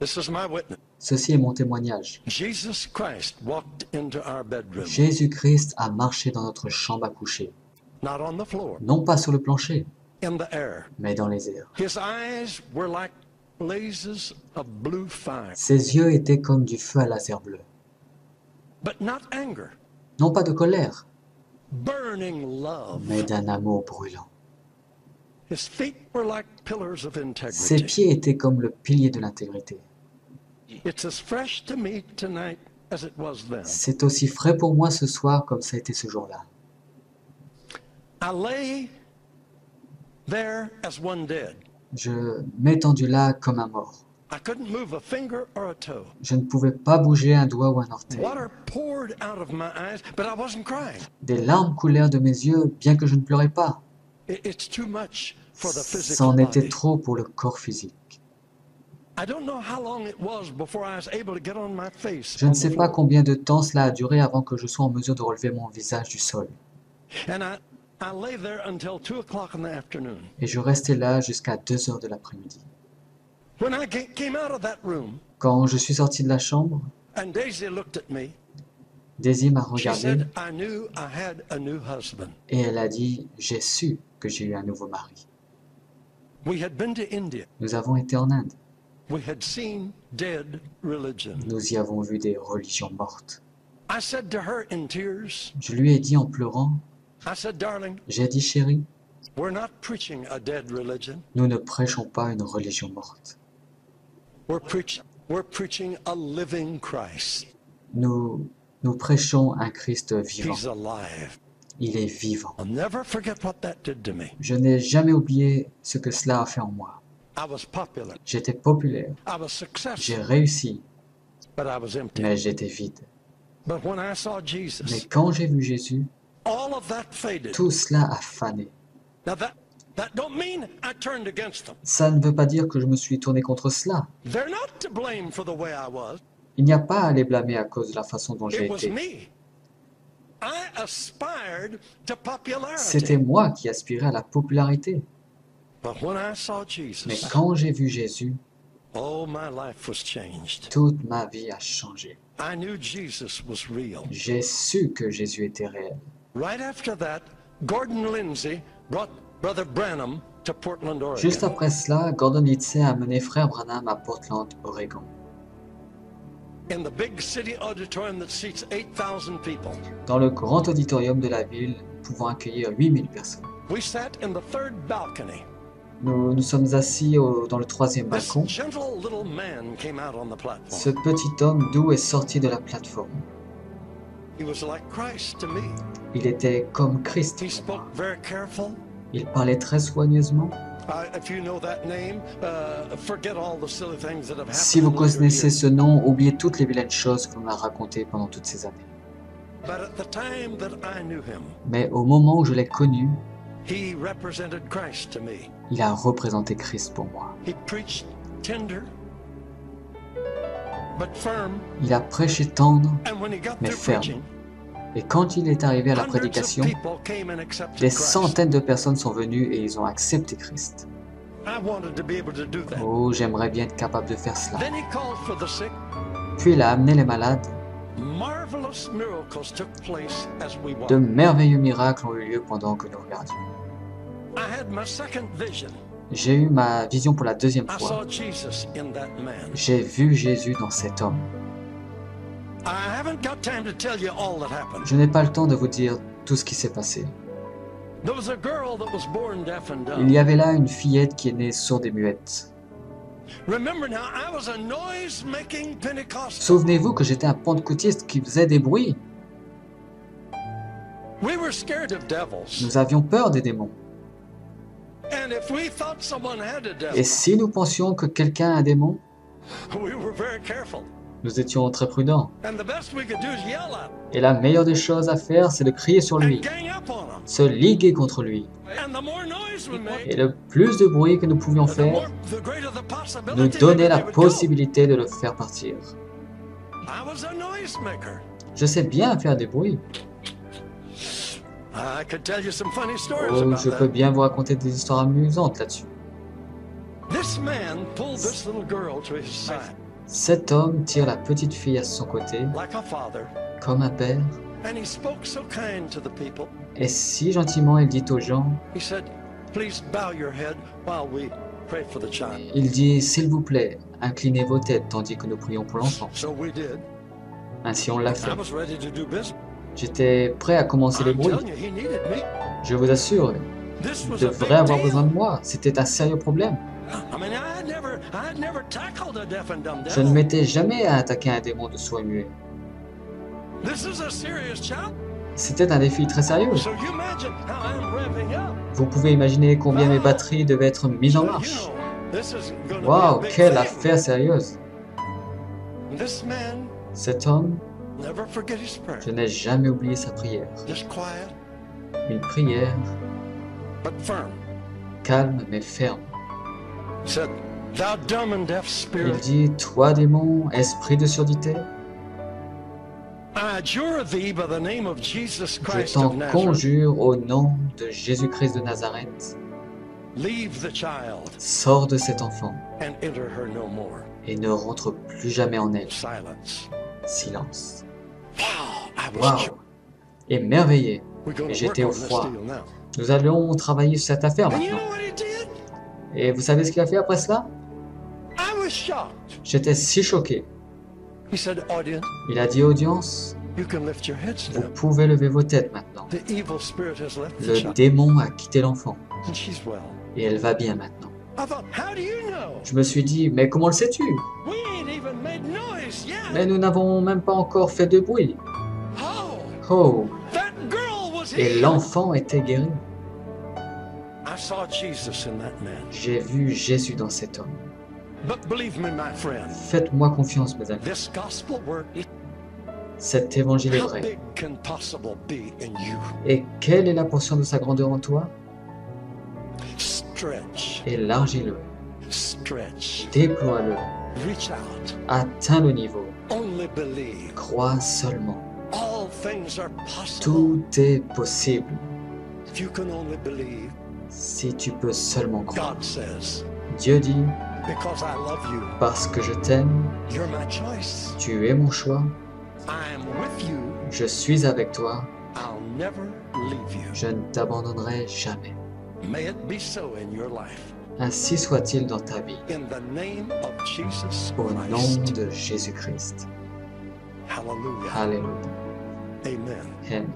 Ceci est mon témoignage. Jésus-Christ a marché dans notre chambre à coucher, not on the floor, non pas sur le plancher, in the air. mais dans les airs. His eyes were like blazes of blue fire, Ses yeux étaient comme du feu à laser bleu. but not anger, Non pas de colère, mais d'un amour brûlant. Ses pieds étaient comme le pilier de l'intégrité. C'est aussi frais pour moi ce soir comme ça a été ce jour-là. Je m'étendus là comme un mort. I couldn't move a finger or a toe. Je ne pouvais pas bouger un doigt ou un orteil. Water poured out of my eyes, but I wasn't crying. Des larmes coulèrent de mes yeux, bien que je ne pleurais pas. C'en était trop pour le corps physique. Je ne sais pas combien de temps cela a duré avant que je sois en mesure de relever mon visage du sol. And I, I lay there until 2 o'clock in the afternoon. Et je restais là jusqu'à 2 heures de l'après-midi. Quand je suis sorti de la chambre, Daisy m'a regardé et elle a dit J'ai su que j'ai eu un nouveau mari. Nous avons été en Inde. We had seen dead religion. Nous y avons vu des religions mortes. I said to her in tears, Je lui ai dit en pleurant I said, darling, J'ai dit chérie, we're not preaching a dead religion. nous ne prêchons pas une religion morte. We're, preach- we're preaching a living Christ. Nous, nous prêchons un Christ vivant. He's alive. Il est vivant. I'll never forget what that did to me. Je n'ai jamais oublié ce que cela a fait en moi. I was popular. J'étais populaire, j'ai réussi, but I was empty. mais j'étais vide. But when I saw Mais quand j'ai vu Jésus, all of that faded. tout cela a fané. Ça ne veut pas dire que je me suis tourné contre cela. They're not to blame for the way I was. Il n'y a pas à les blâmer à cause de la façon dont j'ai été. C'était moi qui aspirais à la popularité. Mais quand j'ai vu Jésus, my life was changed. toute ma vie a changé. I knew Jesus was real. J'ai su que Jésus était réel. Right after that, Gordon Lindsay brought Brother Branham to Portland, Juste Oregon. après cela, Gordon Lindsay a amené Frère Branham à Portland, Oregon. In the big city auditorium that seats 8,000 people. Dans le grand auditorium de la ville, pouvant accueillir 8000 personnes. Nous nous sommes assis au- dans le troisième balcon. Ce petit homme doux est sorti de la plateforme. He was like Christ to me. Il était comme Christ. Il parlait très soigneusement. Uh. Si vous connaissez ce nom, oubliez toutes les vilaines choses qu'on m'a racontées pendant toutes ces années. But at the time that I knew him, Mais au moment où je l'ai connu, he represented Christ to me. il a représenté Christ pour moi. He preached tender, but firm. Il a prêché tendre, Mais ferme. et quand il est arrivé à la prédication, des Christ. centaines de personnes sont venues et ils ont accepté Christ. I wanted to be able to do that. Oh, j'aimerais bien être capable de faire cela. Then he called for the sick. Puis il a amené les malades. De merveilleux miracles ont eu lieu pendant que nous regardions. J'ai eu ma vision pour la deuxième fois. J'ai vu Jésus dans cet homme. Je n'ai pas le temps de vous dire tout ce qui s'est passé. Il y avait là une fillette qui est née sourde et muette. Souvenez-vous que j'étais un pentecôtiste qui faisait des bruits. Nous avions peur des démons. Et si nous pensions que quelqu'un a un démon, nous étions très prudents. Et la meilleure des choses à faire, c'est de crier sur lui, se liguer contre lui. Et le plus de bruit que nous pouvions faire, nous donnait la possibilité de le faire partir. Je sais bien faire des bruits. Oh, je peux bien vous raconter des histoires amusantes là-dessus. This man pulled this little girl to his side. Cet homme tire la petite fille à son côté, comme un père, and he spoke so kind to the people. et si gentiment il dit aux gens, il dit, s'il vous plaît, inclinez vos têtes tandis que nous prions pour l'enfant. Ainsi on l'a fait. J'étais prêt à commencer les bruits. Je vous assure, il devrait avoir besoin de moi. C'était un sérieux problème. Je ne m'étais jamais à attaquer un démon de et muet. C'était un défi très sérieux. Vous pouvez imaginer combien mes batteries devaient être mises en marche. Waouh, quelle affaire sérieuse. Cet homme, je n'ai jamais oublié sa prière. Une prière but firm. calme mais ferme. He said, Thou dumb and deaf Il spirit, dit, toi démon, esprit de surdité, I adjure thee by the name of Jesus je Christ t'en of Nazareth. conjure au nom de Jésus-Christ de Nazareth, Leave the child sors de cet enfant and enter her no more. et ne rentre plus jamais en elle. Silence. Wow. Émerveillé. Et j'étais au froid. Nous allons travailler sur cette affaire maintenant. Et vous savez ce qu'il a fait après cela? I was shocked. J'étais si choqué. He said, Audience, Il a dit audience, you can lift your heads vous pouvez lever vos têtes maintenant. The evil spirit has left the Le démon a quitté l'enfant et elle va bien maintenant. Je me suis dit, mais comment le sais-tu? Mais nous n'avons même pas encore fait de bruit. Oh, Oh, et l'enfant était guéri. J'ai vu Jésus dans cet homme. But believe me, my friend, Faites-moi confiance, mes amis. this gospel work, Cet évangile est vrai. Et quelle est la portion de sa grandeur en toi? Stretch, Élargis-le, déploie-le, reach out, atteins le niveau, crois seulement. All things are possible Tout est possible if you can only believe. si tu peux seulement croire. God says, Dieu dit, because I love you, parce que je t'aime, you're my choice. tu es mon choix, je suis avec toi, I'll never leave you. je ne t'abandonnerai jamais. Ainsi soit-il dans ta vie, au nom de Jésus-Christ. Hallelujah. Alléluia. Amen.